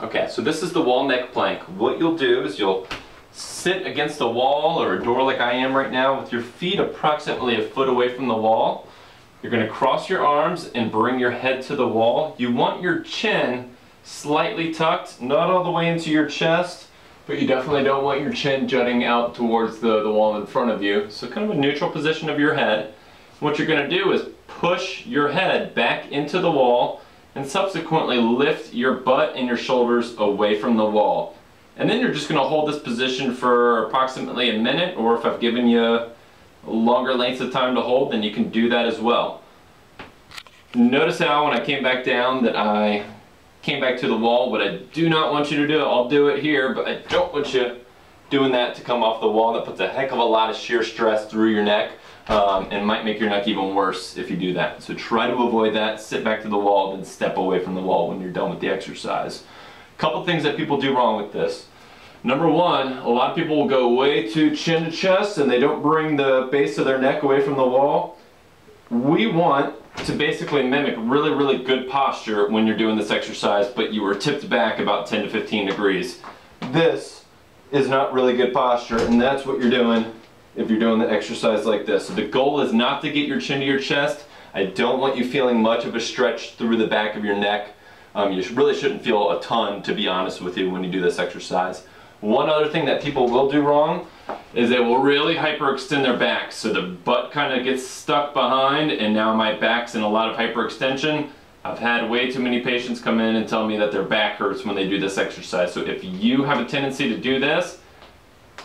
Okay, so this is the wall neck plank. What you'll do is you'll sit against a wall or a door like I am right now with your feet approximately a foot away from the wall. You're going to cross your arms and bring your head to the wall. You want your chin slightly tucked, not all the way into your chest, but you definitely don't want your chin jutting out towards the, the wall in front of you. So kind of a neutral position of your head. What you're going to do is push your head back into the wall and subsequently lift your butt and your shoulders away from the wall. And then you're just going to hold this position for approximately a minute or if I've given you longer lengths of time to hold then you can do that as well. Notice how when I came back down that I came back to the wall. What I do not want you to do, it. I'll do it here, but I don't want you doing that to come off the wall. That puts a heck of a lot of shear stress through your neck um, and might make your neck even worse if you do that. So try to avoid that, sit back to the wall, then step away from the wall when you're done with the exercise. Couple things that people do wrong with this. Number one, a lot of people will go way too chin to chest and they don't bring the base of their neck away from the wall. We want to basically mimic really, really good posture when you're doing this exercise, but you are tipped back about 10 to 15 degrees. This is not really good posture, and that's what you're doing if you're doing the exercise like this. So the goal is not to get your chin to your chest. I don't want you feeling much of a stretch through the back of your neck. Um, you really shouldn't feel a ton, to be honest with you, when you do this exercise. One other thing that people will do wrong is they will really hyperextend their back. So the butt kind of gets stuck behind and now my back's in a lot of hyperextension. I've had way too many patients come in and tell me that their back hurts when they do this exercise. So if you have a tendency to do this,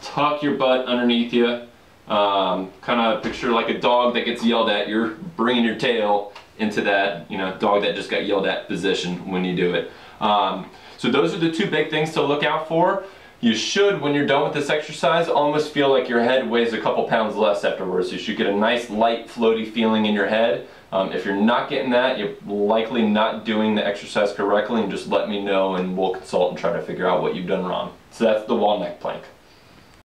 tuck your butt underneath you. Um, kind of picture like a dog that gets yelled at. You're bringing your tail into that, you know, dog that just got yelled at position when you do it. Um, so those are the two big things to look out for. You should, when you're done with this exercise, almost feel like your head weighs a couple pounds less afterwards. You should get a nice light floaty feeling in your head. Um, if you're not getting that, you're likely not doing the exercise correctly and just let me know and we'll consult and try to figure out what you've done wrong. So that's the wall neck plank.